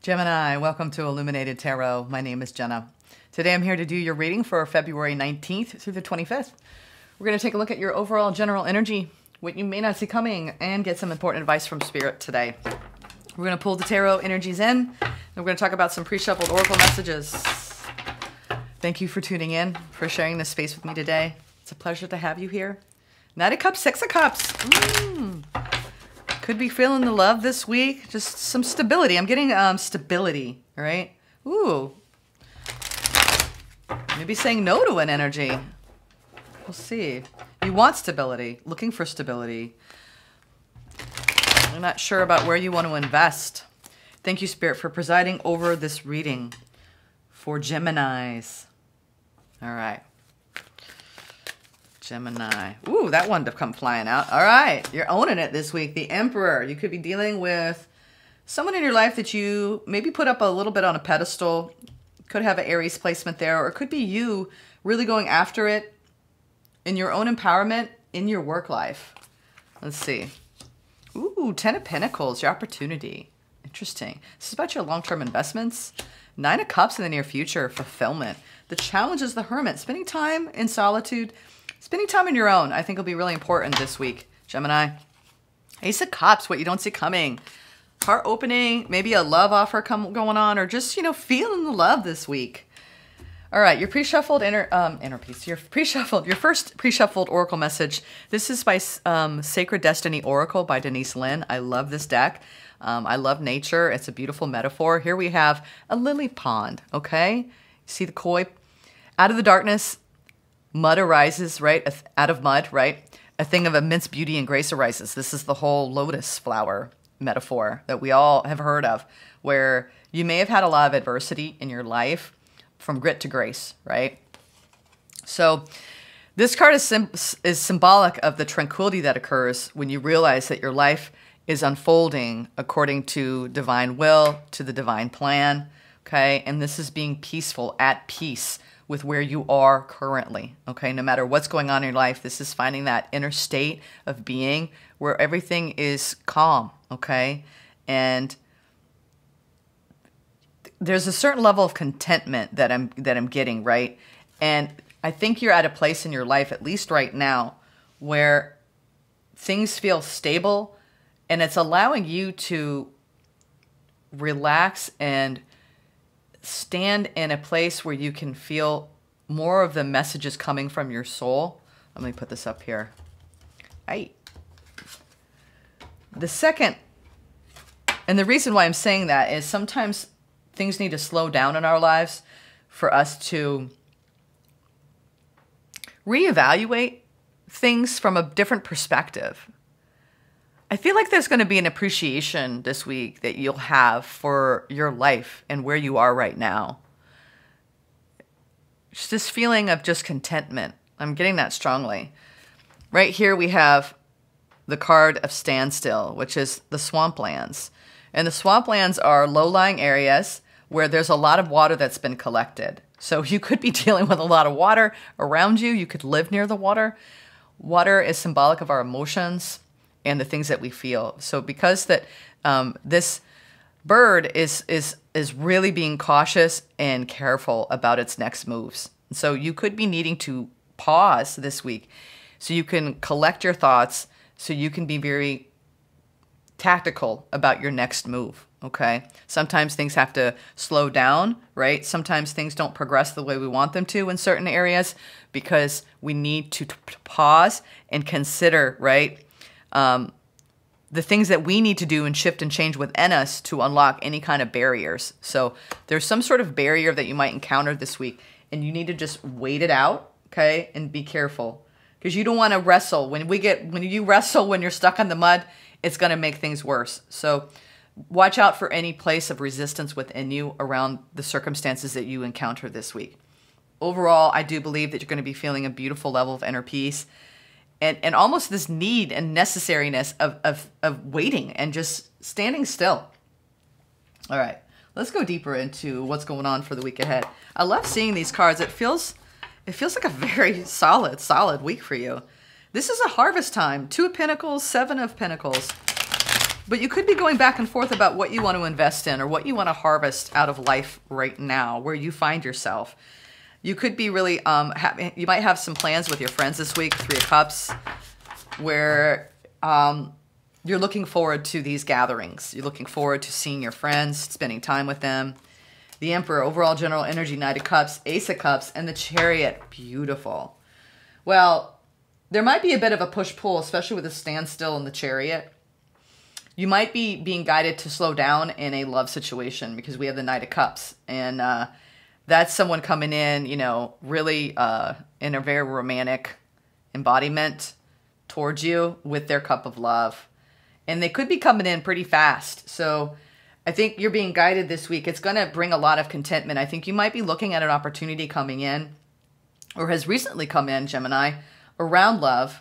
Gemini, welcome to Illuminated Tarot. My name is Jenna. Today I'm here to do your reading for February 19th through the 25th. We're going to take a look at your overall general energy, what you may not see coming, and get some important advice from Spirit today. We're going to pull the tarot energies in, and we're going to talk about some pre shuffled oracle messages. Thank you for tuning in, for sharing this space with me today. It's a pleasure to have you here. Knight of Cups, Six of Cups. Mm. Could be feeling the love this week. Just some stability. I'm getting um, stability, right? Ooh. Maybe saying no to an energy. We'll see. You want stability, looking for stability. I'm not sure about where you want to invest. Thank you, Spirit, for presiding over this reading for Geminis. All right. Gemini. Ooh, that one to come flying out. All right. You're owning it this week. The Emperor. You could be dealing with someone in your life that you maybe put up a little bit on a pedestal. Could have an Aries placement there, or it could be you really going after it in your own empowerment in your work life. Let's see. Ooh, Ten of Pentacles, your opportunity. Interesting. This is about your long-term investments. Nine of Cups in the near future, fulfillment. The challenge is the Hermit, spending time in solitude, spending time on your own, I think will be really important this week, Gemini. Ace of Cups, what you don't see coming. Heart opening, maybe a love offer come, going on, or just, you know, feeling the love this week. All right, your pre-shuffled inner um, inner piece. Your pre-shuffled, your first pre-shuffled oracle message. This is by um, Sacred Destiny Oracle by Denise Linn. I love this deck. Um, I love nature. It's a beautiful metaphor. Here we have a lily pond. Okay, see the koi. Out of the darkness, mud arises. Right, out of mud. Right, a thing of immense beauty and grace arises. This is the whole lotus flower metaphor that we all have heard of, where you may have had a lot of adversity in your life from grit to grace, right? So this card is, sim- is symbolic of the tranquility that occurs when you realize that your life is unfolding according to divine will, to the divine plan, okay? And this is being peaceful, at peace with where you are currently, okay? No matter what's going on in your life, this is finding that inner state of being where everything is calm, okay? And there's a certain level of contentment that I'm that I'm getting, right? And I think you're at a place in your life at least right now where things feel stable and it's allowing you to relax and stand in a place where you can feel more of the messages coming from your soul. Let me put this up here. I the second and the reason why I'm saying that is sometimes things need to slow down in our lives for us to reevaluate things from a different perspective. I feel like there's going to be an appreciation this week that you'll have for your life and where you are right now. It's this feeling of just contentment. I'm getting that strongly. Right here we have the card of standstill, which is the swamplands. And the swamplands are low-lying areas where there's a lot of water that's been collected. So you could be dealing with a lot of water around you. You could live near the water. Water is symbolic of our emotions and the things that we feel. So because that um, this bird is is is really being cautious and careful about its next moves. So you could be needing to pause this week so you can collect your thoughts so you can be very tactical about your next move okay? Sometimes things have to slow down, right? Sometimes things don't progress the way we want them to in certain areas because we need to, pause and consider, right? Um, the things that we need to do and shift and change within us to unlock any kind of barriers. So there's some sort of barrier that you might encounter this week, and you need to just wait it out, okay? And be careful because you don't want to wrestle. When we get when you wrestle when you're stuck in the mud, it's going to make things worse. So watch out for any place of resistance within you around the circumstances that you encounter this week. Overall, I do believe that you're going to be feeling a beautiful level of inner peace and, and almost this need and necessariness of, of, of waiting and just standing still. All right, let's go deeper into what's going on for the week ahead. I love seeing these cards. It feels it feels like a very solid, solid week for you. This is a harvest time. Two of Pentacles, Seven of Pentacles. But you could be going back and forth about what you want to invest in or what you want to harvest out of life right now, where you find yourself. You could be really, um, you might have some plans with your friends this week, Three of Cups, where um, you're looking forward to these gatherings. You're looking forward to seeing your friends, spending time with them. The Emperor, overall general energy, Knight of Cups, Ace of Cups, and the Chariot. Beautiful. Well, there might be a bit of a push pull, especially with the standstill in the Chariot. You might be being guided to slow down in a love situation because we have the Knight of Cups. And uh, that's someone coming in, you know, really uh, in a very romantic embodiment towards you with their cup of love. And they could be coming in pretty fast. So I think you're being guided this week. It's going to bring a lot of contentment. I think you might be looking at an opportunity coming in or has recently come in, Gemini, around love.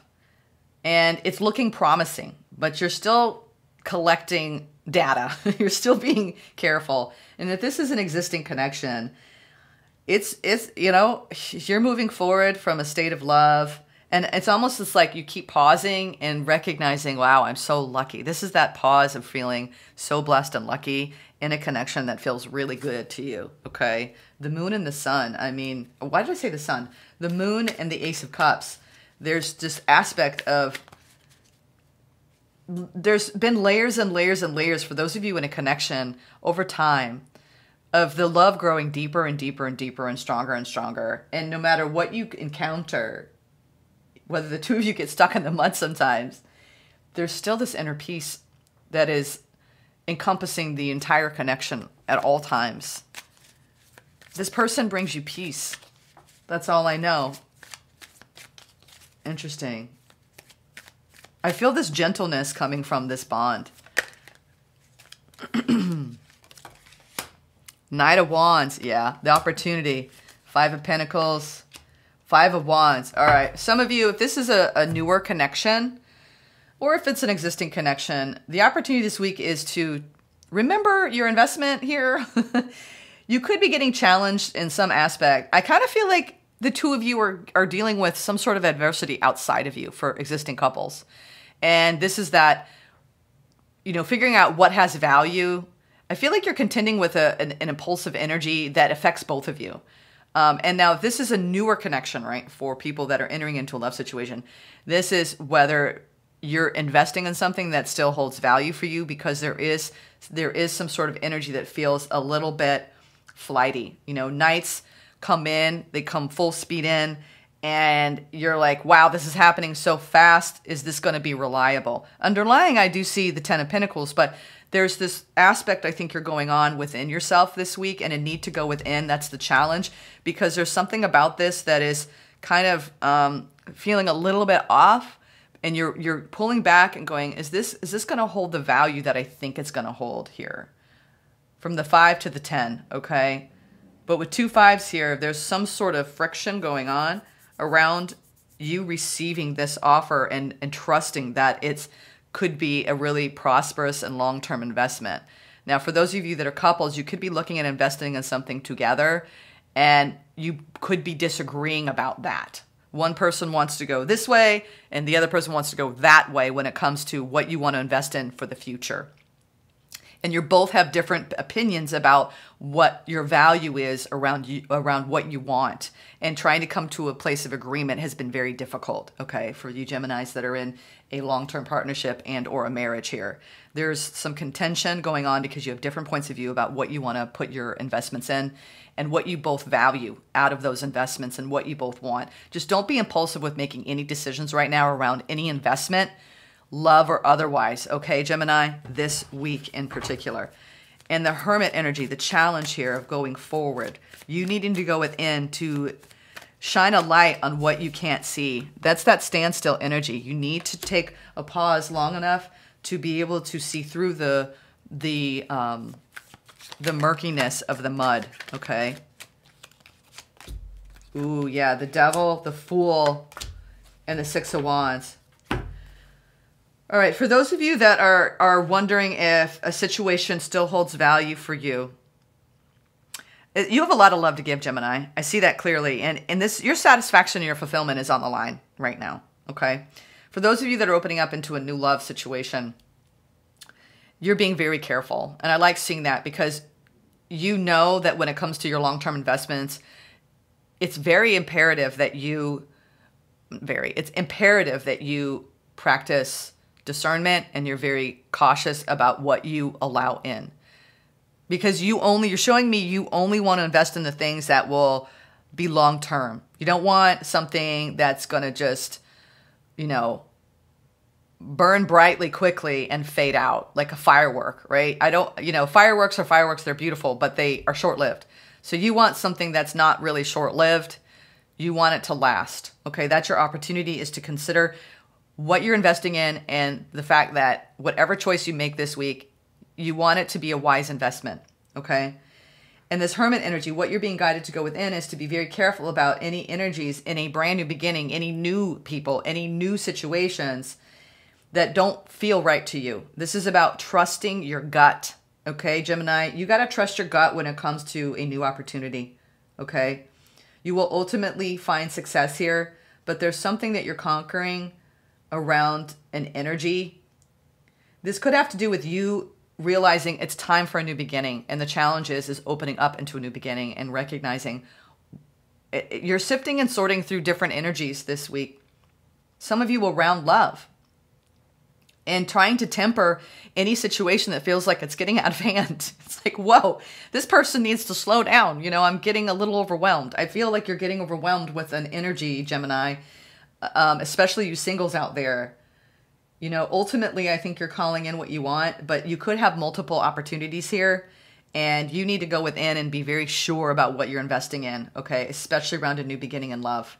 And it's looking promising, but you're still collecting data. you're still being careful. And if this is an existing connection, it's it's you know, you're moving forward from a state of love and it's almost just like you keep pausing and recognizing, wow, I'm so lucky. This is that pause of feeling so blessed and lucky in a connection that feels really good to you. Okay. The moon and the sun. I mean, why did I say the sun? The moon and the ace of cups. There's this aspect of there's been layers and layers and layers for those of you in a connection over time of the love growing deeper and deeper and deeper and stronger and stronger. And no matter what you encounter, whether the two of you get stuck in the mud sometimes, there's still this inner peace that is encompassing the entire connection at all times. This person brings you peace. That's all I know. Interesting. I feel this gentleness coming from this bond. Knight of Wands, yeah, the opportunity. Five of Pentacles, Five of Wands. All right. Some of you, if this is a, a newer connection, or if it's an existing connection, the opportunity this week is to remember your investment here. you could be getting challenged in some aspect. I kind of feel like the two of you are, are dealing with some sort of adversity outside of you for existing couples. And this is that, you know, figuring out what has value. I feel like you're contending with a, an, an impulsive energy that affects both of you. Um, and now this is a newer connection, right, for people that are entering into a love situation. This is whether you're investing in something that still holds value for you because there is there is some sort of energy that feels a little bit flighty. You know, knights come in, they come full speed in, and you're like, wow, this is happening so fast. Is this going to be reliable? Underlying, I do see the Ten of Pentacles, but there's this aspect I think you're going on within yourself this week and a need to go within. That's the challenge because there's something about this that is kind of um, feeling a little bit off and you're you're pulling back and going is this is this going to hold the value that I think it's going to hold here from the 5 to the 10 okay but with two fives here there's some sort of friction going on around you receiving this offer and and trusting that it's could be a really prosperous and long term investment. Now, for those of you that are couples, you could be looking at investing in something together and you could be disagreeing about that. One person wants to go this way and the other person wants to go that way when it comes to what you want to invest in for the future and you both have different opinions about what your value is around you around what you want. And trying to come to a place of agreement has been very difficult okay for you geminis that are in a long-term partnership and or a marriage here. There's some contention going on because you have different points of view about what you want to put your investments in and what you both value out of those investments and what you both want. Just don't be impulsive with making any decisions right now around any investment love or otherwise, okay, Gemini, this week in particular. And the hermit energy, the challenge here of going forward, you needing to go within to shine a light on what you can't see. That's that standstill energy. You need to take a pause long enough to be able to see through the the um, the murkiness of the mud. Okay. Ooh, yeah, the devil, the fool, and the six of wands. All right, for those of you that are are wondering if a situation still holds value for you, you have a lot of love to give, Gemini. I see that clearly, and and this your satisfaction and your fulfillment is on the line right now. Okay, for those of you that are opening up into a new love situation, you're being very careful. And I like seeing that because you know that when it comes to your long term investments, it's very imperative that you, very, it's imperative that you practice discernment and you're very cautious about what you allow in. Because you only, you're showing me you only want to invest in the things that will be long term. You don't want something that's going to just, you know, burn brightly quickly and fade out like a firework, right? I don't, you know, fireworks are fireworks, they're beautiful, but they are short lived. So you want something that's not really short lived. You want it to last. Okay, that's your opportunity is to consider what you're investing in and the fact that whatever choice you make this week, you want it to be a wise investment. Okay. And this hermit energy, what you're being guided to go within is to be very careful about any energies in a brand new beginning, any new people, any new situations that don't feel right to you. This is about trusting your gut. Okay, Gemini, you got to trust your gut when it comes to a new opportunity. Okay, you will ultimately find success here, but there's something that you're conquering around an energy. This could have to do with you realizing it's time for a new beginning, and the challenge is is opening up into a new beginning and recognizing eh, eh, you're sifting and sorting through different energies this week. Some of you will round love and trying to temper any situation that feels like it's getting out of hand. It's like, whoa, this person needs to slow down. You know, I'm getting a little overwhelmed. I feel like you're getting overwhelmed with an energy, Gemini, um, especially you singles out there. You know, ultimately, I think you're calling in what you want, but you could have multiple opportunities here. And you need to go within and be very sure about what you're investing in, okay? Especially around a new beginning in love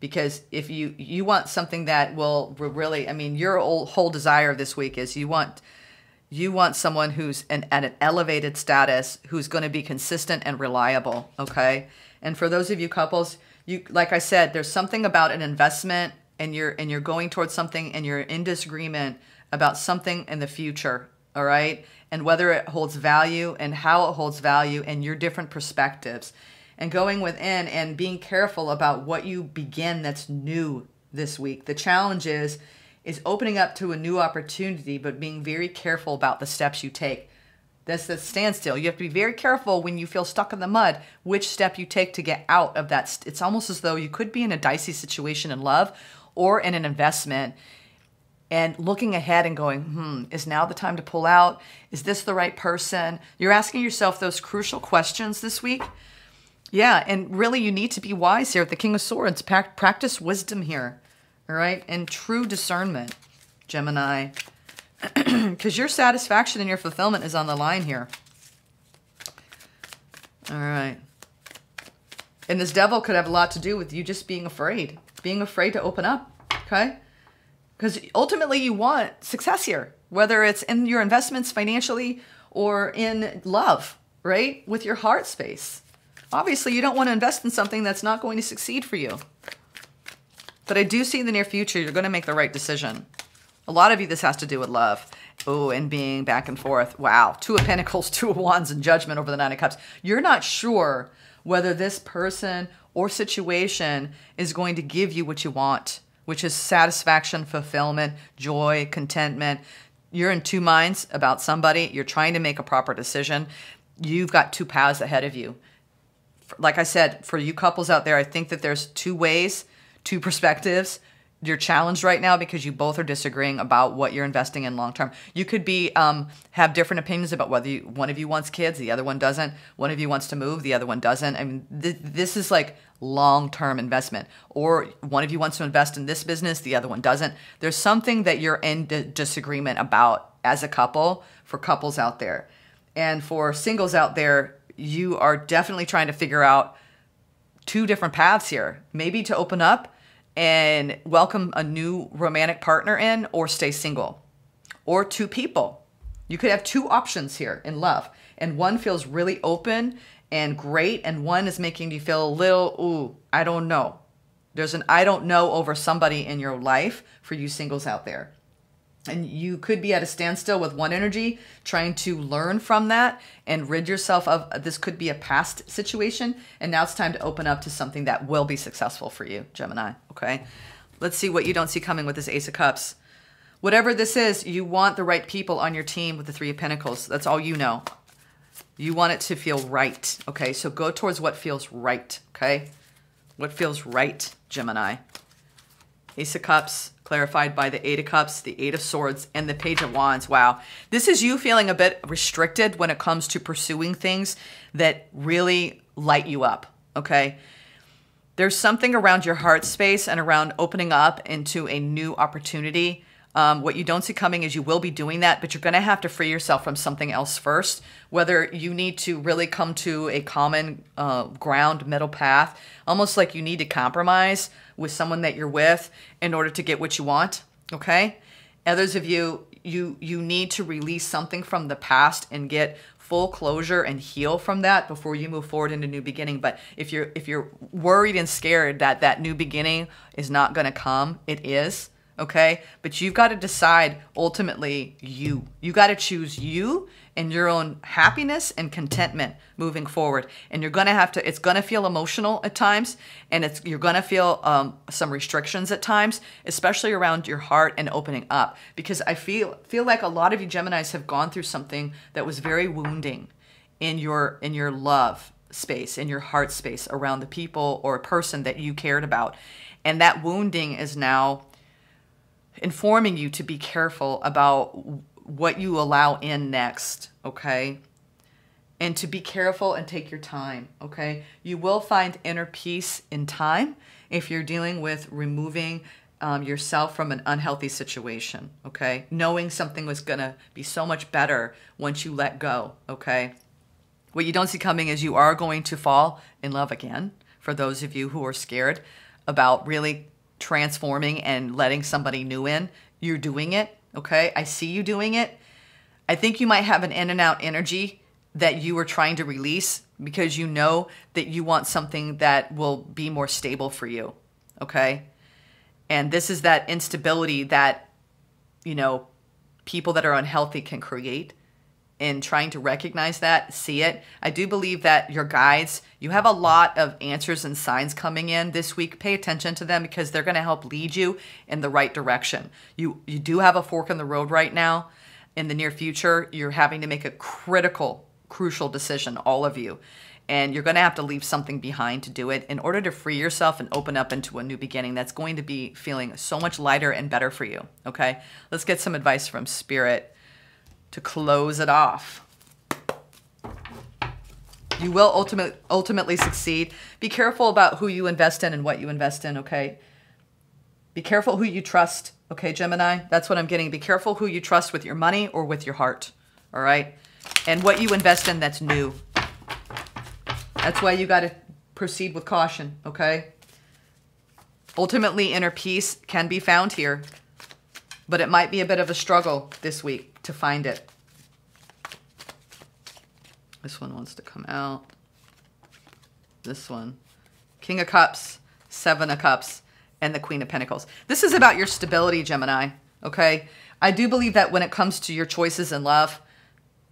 because if you you want something that will really i mean your whole desire this week is you want you want someone who's an, at an elevated status who's going to be consistent and reliable okay and for those of you couples you like i said there's something about an investment and you're and you're going towards something and you're in disagreement about something in the future all right and whether it holds value and how it holds value and your different perspectives and going within and being careful about what you begin that's new this week. The challenge is is opening up to a new opportunity, but being very careful about the steps you take. That's the standstill. You have to be very careful when you feel stuck in the mud, which step you take to get out of that. It's almost as though you could be in a dicey situation in love or in an investment and looking ahead and going, hmm, is now the time to pull out? Is this the right person? You're asking yourself those crucial questions this week yeah, and really, you need to be wise here. with The King of Swords, practice wisdom here, all right, and true discernment, Gemini, because your satisfaction and your fulfillment is on the line here. All right. And this devil could have a lot to do with you just being afraid, being afraid to open up, okay? Because ultimately, you want success here, whether it's in your investments financially or in love, right? With your heart space. Obviously, you don't want to invest in something that's not going to succeed for you. But I do see in the near future, you're going to make the right decision. A lot of you, this has to do with love. Oh, and being back and forth. Wow. Two of Pentacles, Two of Wands, and Judgment over the Nine of Cups. You're not sure whether this person or situation is going to give you what you want, which is satisfaction, fulfillment, joy, contentment. You're in two minds about somebody. You're trying to make a proper decision. You've got two paths ahead of you like I said, for you couples out there, I think that there's two ways, two perspectives. You're challenged right now because you both are disagreeing about what you're investing in long term. You could be um, have different opinions about whether you, one of you wants kids, the other one doesn't. One of you wants to move, the other one doesn't. I mean, th- this is like long term investment. Or one of you wants to invest in this business, the other one doesn't. There's something that you're in d- disagreement about as a couple for couples out there. And for singles out there, you are definitely trying to figure out two different paths here. Maybe to open up and welcome a new romantic partner in or stay single. Or two people. You could have two options here in love. And one feels really open and great, and one is making you feel a little, ooh, I don't know. There's an I don't know over somebody in your life for you singles out there and you could be at a standstill with one energy trying to learn from that and rid yourself of this could be a past situation and now it's time to open up to something that will be successful for you gemini okay let's see what you don't see coming with this ace of cups whatever this is, you want the right people on your team with the Three of Pentacles. That's all you know. You want it to feel right. Okay, so go towards what feels right. Okay, what feels right, Gemini. Ace of Cups, clarified by the Eight of Cups, the Eight of Swords, and the Page of Wands. Wow. This is you feeling a bit restricted when it comes to pursuing things that really light you up, okay? There's something around your heart space and around opening up into a new opportunity. Um, what you don't see coming is you will be doing that, but you're going to have to free yourself from something else first. Whether you need to really come to a common uh, ground, middle path, almost like you need to compromise with someone that you're with in order to get what you want. Okay. Others of you, you you need to release something from the past and get full closure and heal from that before you move forward into new beginning but if you're if you're worried and scared that that new beginning is not going to come it is okay? But you've got to decide ultimately you. You got to choose you and your own happiness and contentment moving forward. And you're going to have to it's going to feel emotional at times and it's you're going to feel um, some restrictions at times especially around your heart and opening up. Because i feel feel like a lot of you geminis have gone through something that was very wounding in your in your love space in your heart space around the people or person that you cared about. And that wounding is now informing you to be careful about what you allow in next, okay? And to be careful and take your time, okay? You will find inner peace in time if you're dealing with removing um, yourself from an unhealthy situation, okay? Knowing something was gonna be so much better once you let go, okay? What you don't see coming is you are going to fall in love again for those of you who are scared about really transforming and letting somebody new in. You're doing it, okay? I see you doing it. I think you might have an in and out energy that you are trying to release because you know that you want something that will be more stable for you, okay? And this is that instability that, you know, people that are unhealthy can create in trying to recognize that, see it. I do believe that your guides, you have a lot of answers and signs coming in this week. Pay attention to them because they're going to help lead you in the right direction. You you do have a fork in the road right now. In the near future, you're having to make a critical, crucial decision, all of you. And you're going to have to leave something behind to do it in order to free yourself and open up into a new beginning that's going to be feeling so much lighter and better for you. Okay? Let's get some advice from Spirit to close it off. You will ultimate, ultimately succeed. Be careful about who you invest in and what you invest in, okay? Be careful who you trust, okay, Gemini? That's what I'm getting. Be careful who you trust with your money or with your heart, all right? And what you invest in that's new. That's why you got to proceed with caution, okay? Ultimately, inner peace can be found here, but it might be a bit of a struggle this week to find it. This one wants to come out. This one. King of Cups, Seven of Cups, and the Queen of Pentacles. This is about your stability, Gemini, okay? I do believe that when it comes to your choices in love,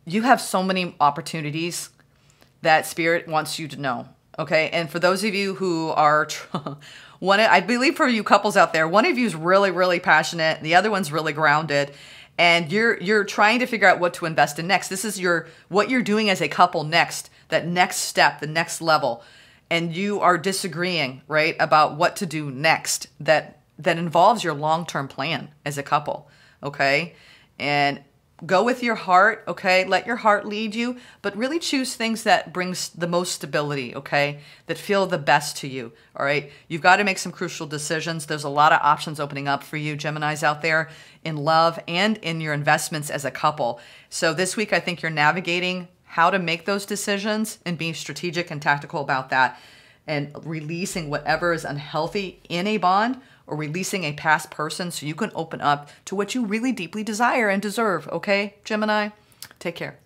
you have so many opportunities that Spirit wants you to know, okay? And for those of you who are... one, I believe for you couples out there, one of you is really, really passionate. The other one's really grounded and you're you're trying to figure out what to invest in next. This is your what you're doing as a couple next, that next step, the next level. And you are disagreeing, right, about what to do next that that involves your long-term plan as a couple, okay? And go with your heart okay? Let your heart lead you but really choose things that brings the most stability okay? That feel the best to you all right? You've got to make some crucial decisions. There's a lot of options opening up for you geminis out there in love and in your investments as a couple. So this week i think you're navigating how to make those decisions and being strategic and tactical about that and releasing whatever is unhealthy in a bond or releasing a past person so you can open up to what you really deeply desire and deserve. Okay, Gemini? Take care.